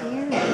Serious.